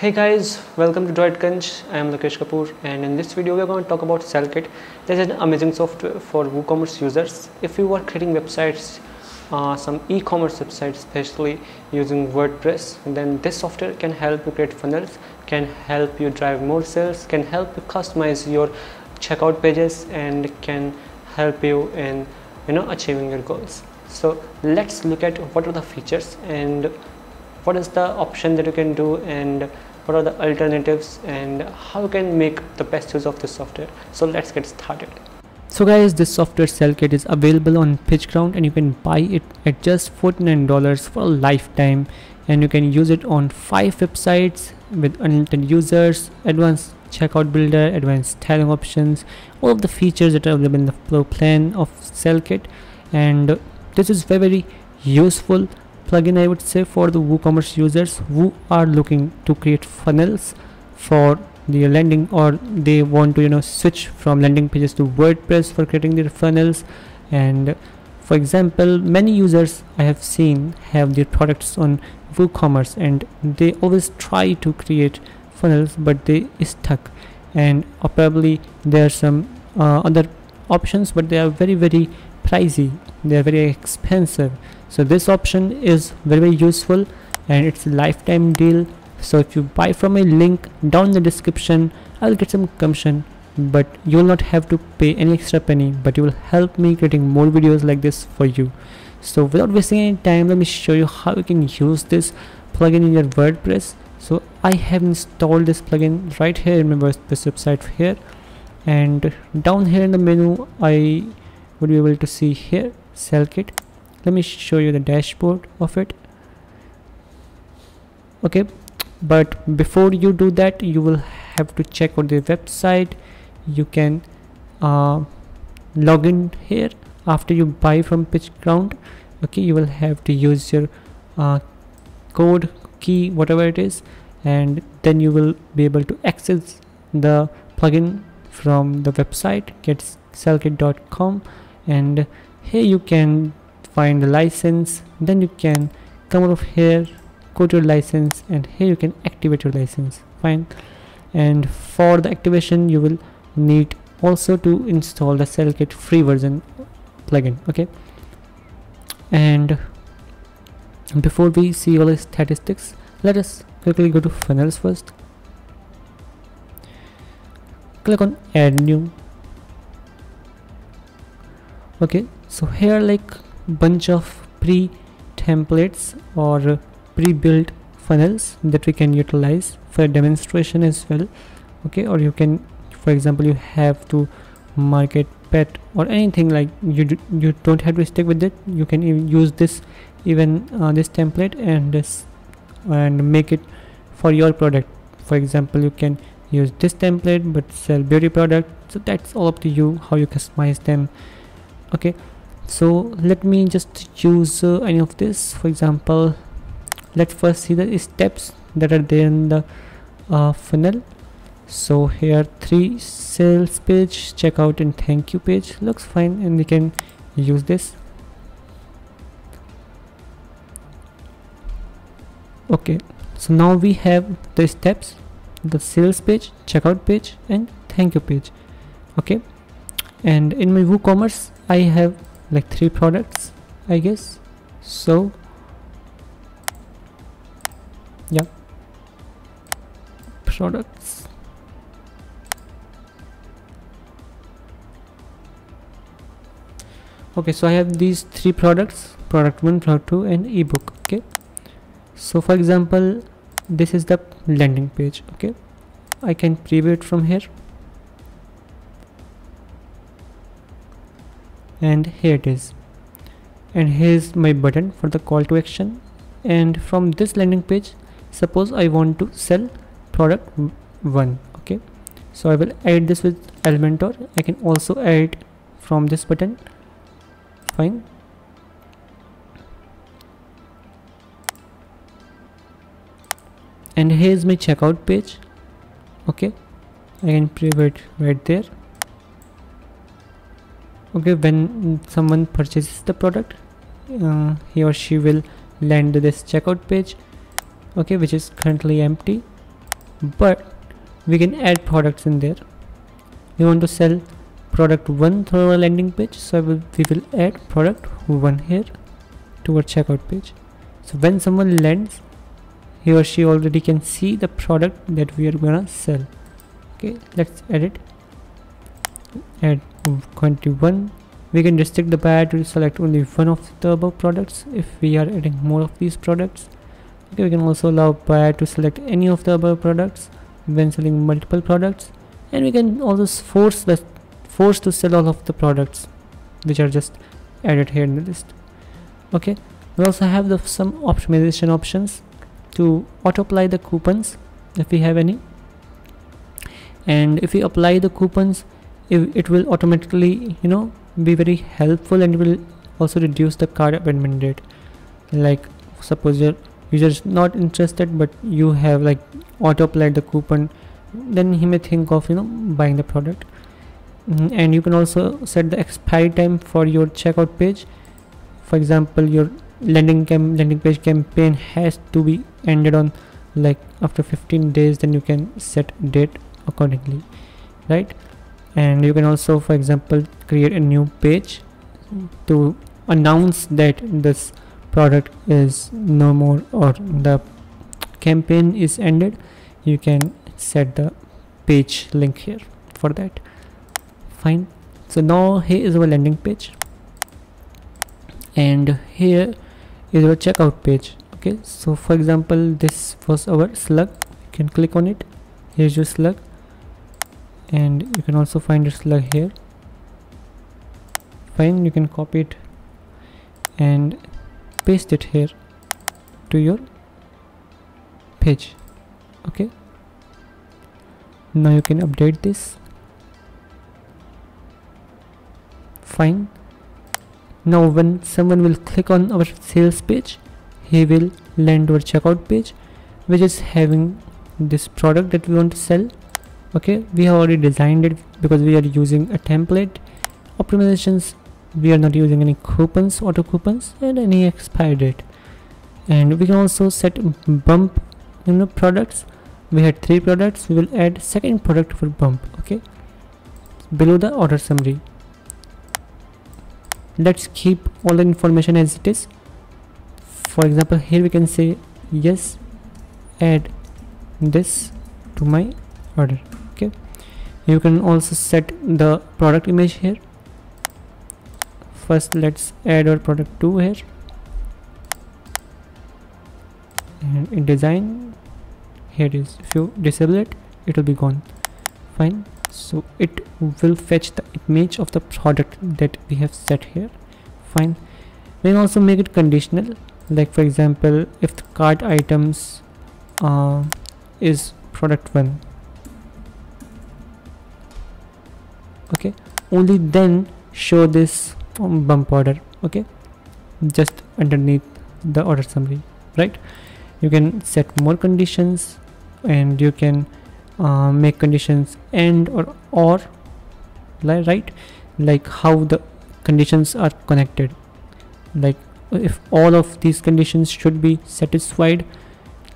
Hey guys, welcome to DroidCrunch. I am Lakesh Kapoor and in this video we are going to talk about Sellkit. This is an amazing software for WooCommerce users. If you are creating websites, uh, some e-commerce websites especially using WordPress, then this software can help you create funnels, can help you drive more sales, can help you customize your checkout pages and can help you in you know achieving your goals. So let's look at what are the features and what is the option that you can do and what are the alternatives and how you can make the best use of this software? So let's get started. So guys this software Sellkit is available on PitchGround and you can buy it at just $49 for a lifetime. And you can use it on five websites with unlimited users advanced checkout builder advanced styling options all of the features that are available in the plan of Sellkit and this is very, very useful plugin I would say for the WooCommerce users who are looking to create funnels for the landing or they want to you know switch from landing pages to WordPress for creating their funnels. And for example many users I have seen have their products on WooCommerce and they always try to create funnels but they stuck. And probably there are some uh, other options but they are very very pricey they are very expensive. So this option is very, very useful and it's a lifetime deal. So if you buy from a link down in the description i'll get some commission but you will not have to pay any extra penny but you will help me creating more videos like this for you. So without wasting any time let me show you how you can use this plugin in your wordpress. So i have installed this plugin right here in my wordpress website here. And down here in the menu i would be able to see here Sellkit let me show you the dashboard of it. Okay but before you do that you will have to check on the website. You can uh, log in here. After you buy from PitchGround okay you will have to use your uh, code key whatever it is and then you will be able to access the plugin from the website getsellkit.com and here you can find the license then you can come out of here go to your license and here you can activate your license. Fine. And for the activation you will need also to install the Sellkit free version plugin okay? And before we see all the statistics let us quickly go to funnels first. Click on add new okay so here like bunch of pre templates or pre-built funnels that we can utilize for demonstration as well. Okay or you can for example you have to market pet or anything like you do, you don't have to stick with it. You can even use this even uh, this template and this and make it for your product. For example you can use this template but sell beauty product so that's all up to you how you customize them okay. So let me just choose uh, any of this. For example let's first see the steps that are there in the uh, funnel. So here three sales page checkout and thank you page. Looks fine and we can use this. Okay. So now we have the steps the sales page checkout page and thank you page. Okay. And in my woocommerce i have like three products I guess. So yeah. Products. Okay so I have these three products product 1 product 2 and ebook okay? So for example this is the landing page okay? I can preview it from here and here it is. And here's my button for the call to action. And from this landing page suppose I want to sell product 1 okay? So I will add this with Elementor. I can also add from this button. Fine. And here's my checkout page okay? I can preview it right there okay when someone purchases the product uh, he or she will land this checkout page okay which is currently empty. But we can add products in there. We want to sell product 1 through our landing page so we will add product 1 here to our checkout page. So when someone lands he or she already can see the product that we are gonna sell. Okay let's edit add quantity 1 we can restrict the buyer to select only one of the above products if we are adding more of these products. Okay we can also allow buyer to select any of the above products when selling multiple products. And we can also force the force to sell all of the products which are just added here in the list. Okay we also have the some optimization options to auto apply the coupons if we have any. And if we apply the coupons it, will automatically you know be very helpful and will also reduce the cart abandonment rate. Like suppose your user is not interested but you have like auto applied the coupon then he may think of you know buying the product. Mm, and you can also set the expiry time for your checkout page. For example your landing cam landing page campaign has to be ended on like after 15 days then you can set date accordingly right and you can also for example create a new page to announce that this product is no more or the campaign is ended. You can set the page link here for that. Fine. So now here is our landing page. And here is our checkout page. Okay. So for example this was our slug. You can click on it. Here's your slug and you can also find your slug here. Fine you can copy it and paste it here to your page okay? Now you can update this. Fine. Now when someone will click on our sales page he will land to our checkout page which is having this product that we want to sell okay we have already designed it because we are using a template optimizations. We are not using any coupons auto coupons and any expiry date. And we can also set bump you know products. We had three products. We will add second product for bump okay? Below the order summary. Let's keep all the information as it is. For example here we can say yes add this to my order you can also set the product image here. First let's add our product 2 here. And in design here it is if you disable it it will be gone. Fine. So it will fetch the image of the product that we have set here. Fine. We can also make it conditional. Like for example if the cart items uh, is product one okay? Only then show this um, bump order. Okay? Just underneath the order summary right? You can set more conditions and you can uh, make conditions and or or right? Like how the conditions are connected. Like if all of these conditions should be satisfied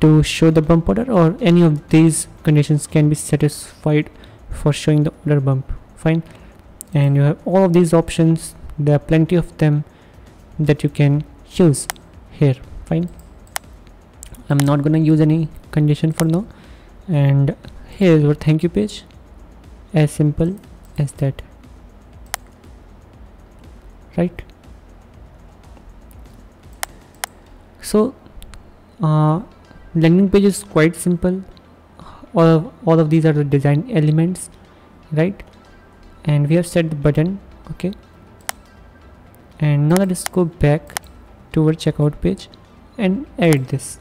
to show the bump order or any of these conditions can be satisfied for showing the order bump fine. And you have all of these options. There are plenty of them that you can use here. Fine. I'm not gonna use any condition for now. And here is our thank you page. As simple as that. Right? So uh, landing page is quite simple. All of, all of these are the design elements. Right and we have set the button okay? And now let's go back to our checkout page and edit this.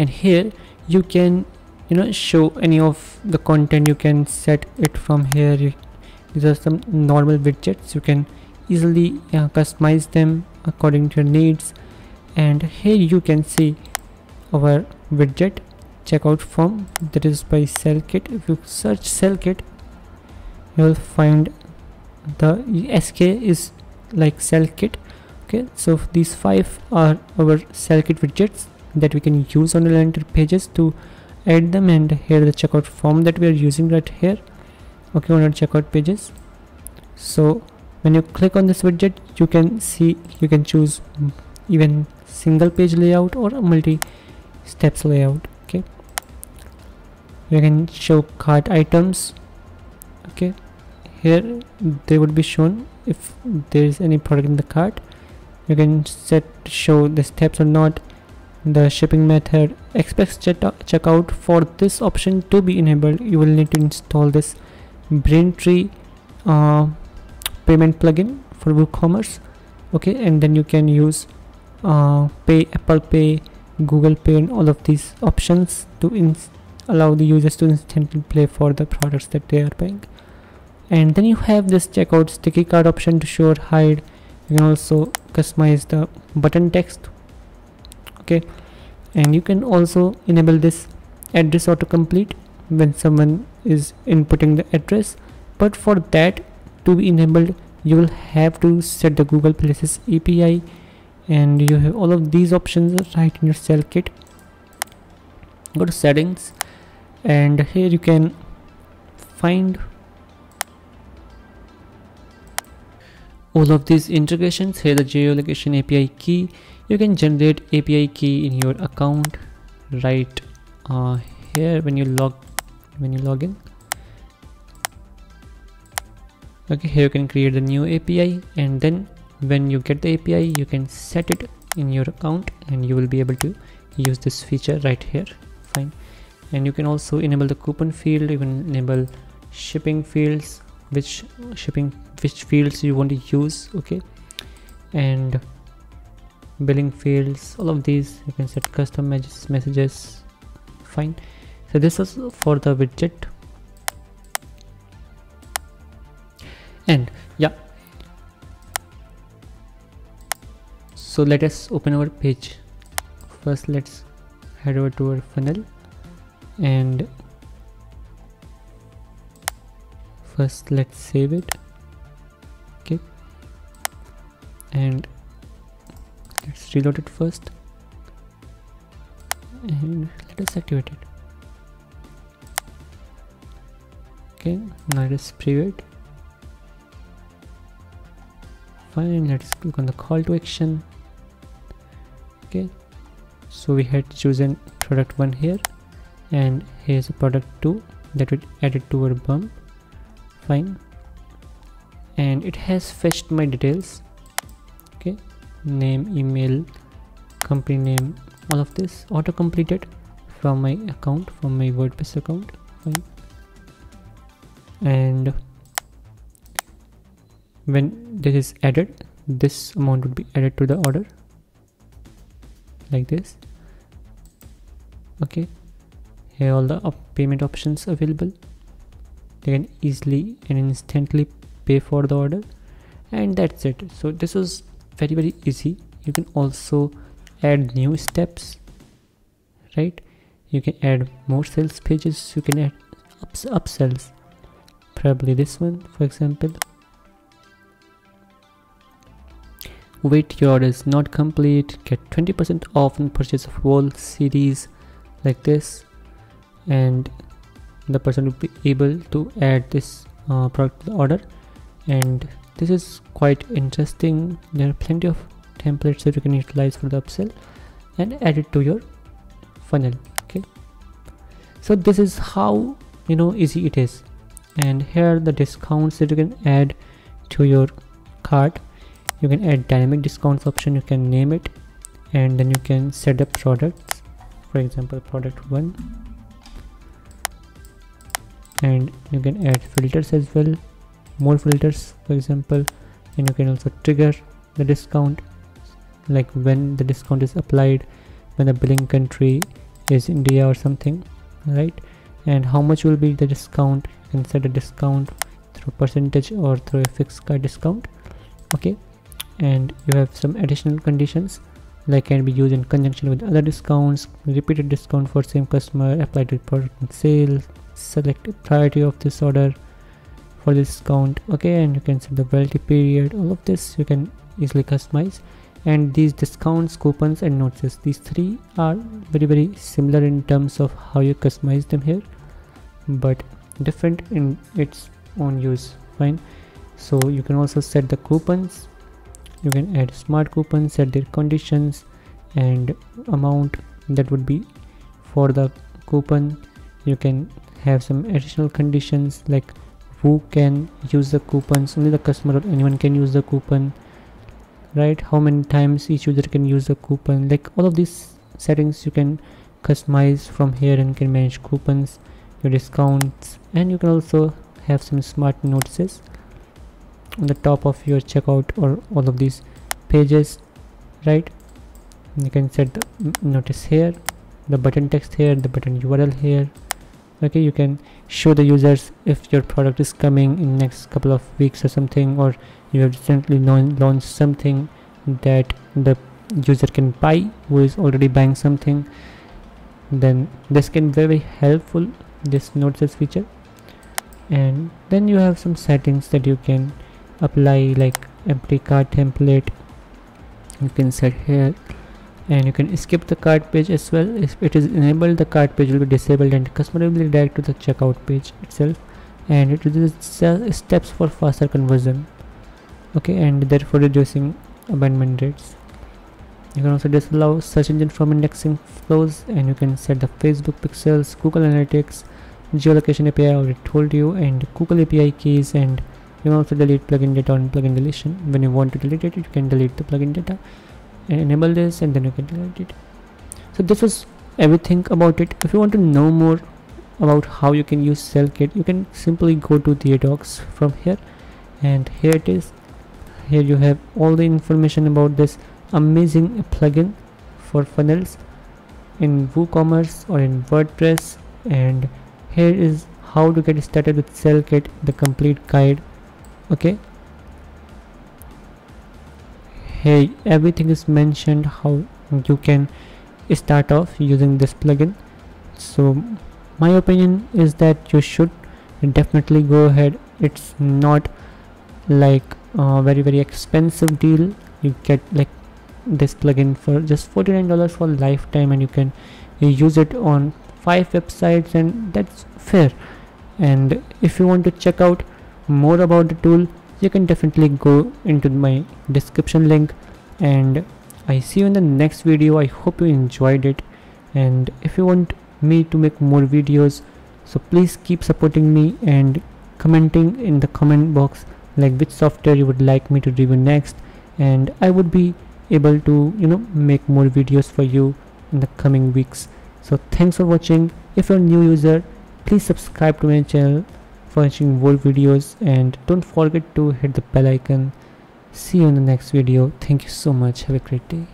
And here you can you know show any of the content you can set it from here. You, these are some normal widgets. You can easily uh, customize them according to your needs. And here you can see our widget. Checkout form. That is by Sellkit if you search Sellkit you will find the sk is like Sellkit okay so these five are our Sellkit widgets that we can use on Elementor pages to add them and here the checkout form that we are using right here. Okay on our checkout pages. So when you click on this widget you can see you can choose even single page layout or multi steps layout okay? You can show cart items okay? Here they would be shown if there is any product in the cart. You can set show the steps or not the shipping method. Express checkout for this option to be enabled. You will need to install this braintree uh, payment plugin for woocommerce. Okay and then you can use uh, pay apple pay google pay and all of these options to allow the users to instantly pay for the products that they are buying. And then you have this checkout sticky card option to show or hide. You can also customize the button text okay? And you can also enable this address autocomplete when someone is inputting the address. But for that to be enabled you will have to set the google places api and you have all of these options right in your Sellkit. Go to settings. And here you can find all of these integrations here the geolocation api key. You can generate API key in your account right uh, here when you log when you log in. Okay here you can create the new API and then when you get the API you can set it in your account and you will be able to use this feature right here. Fine. And you can also enable the coupon field you can enable shipping fields which shipping which fields you want to use okay? And billing fields all of these you can set custom messages fine. So this is for the widget. And yeah. So let us open our page. First let's head over to our funnel. And first let's save it and let's reload it first. And let us activate it. Okay now it is previewed fine let's click on the call to action. Okay so we had chosen product one here. And here's a product two that we added to our bump. Fine. And it has fetched my details name email company name all of this auto completed from my account from my wordpress account. Fine. And when this is added this amount would be added to the order. Like this. Okay. Here all the payment options available. They can easily and instantly pay for the order. And that's it. So this is very very easy you can also add new steps right? You can add more sales pages. You can add ups upsells. Probably this one for example. Wait your order is not complete. Get 20% off on purchase of whole series like this. And the person will be able to add this uh, product to the order. And this is quite interesting. There are plenty of templates that you can utilize for the upsell and add it to your funnel okay? So this is how you know easy it is. And here the discounts that you can add to your cart. You can add dynamic discounts option you can name it and then you can set up products. For example product one. And you can add filters as well more filters for example and you can also trigger the discount like when the discount is applied when the billing country is India or something right? And how much will be the discount can set a discount through percentage or through a fixed card discount okay? And you have some additional conditions like can be used in conjunction with other discounts repeated discount for same customer applied to product and sale select priority of this order for discount okay? And you can set the validity period all of this you can easily customize. And these discounts coupons and notices these three are very very similar in terms of how you customize them here but different in its own use fine? So you can also set the coupons. You can add smart coupons set their conditions and amount that would be for the coupon. You can have some additional conditions like who can use the coupons only the customer or anyone can use the coupon right? How many times each user can use the coupon? Like all of these settings you can customize from here and can manage coupons your discounts and you can also have some smart notices on the top of your checkout or all of these pages right? You can set the notice here the button text here the button url here okay you can show the users if your product is coming in next couple of weeks or something or you have recently launched something that the user can buy who is already buying something then this can be very helpful this notices feature. And then you have some settings that you can apply like empty cart template. You can set here and you can skip the cart page as well. If it is enabled the cart page will be disabled and customer will be direct to the checkout page itself. And it is steps for faster conversion. Okay and therefore reducing abandonment rates. You can also disallow search engine from indexing flows and you can set the facebook pixels google analytics geolocation api i already told you and google api keys and you can also delete plugin data on plugin deletion. When you want to delete it you can delete the plugin data enable this and then you can delete it. So this is everything about it. If you want to know more about how you can use SellKit you can simply go to the docs from here. And here it is. Here you have all the information about this amazing plugin for funnels in WooCommerce or in WordPress. And here is how to get started with SellKit the complete guide. Okay hey everything is mentioned how you can start off using this plugin. So my opinion is that you should definitely go ahead. It's not like uh, very very expensive deal. You get like this plugin for just $49 for lifetime and you can use it on five websites and that's fair. And if you want to check out more about the tool you can definitely go into my description link and i see you in the next video. I hope you enjoyed it. And if you want me to make more videos so please keep supporting me and commenting in the comment box like which software you would like me to review next. And I would be able to you know make more videos for you in the coming weeks. So thanks for watching. If you're a new user please subscribe to my channel for watching more videos and don't forget to hit the bell icon. See you in the next video. Thank you so much. Have a great day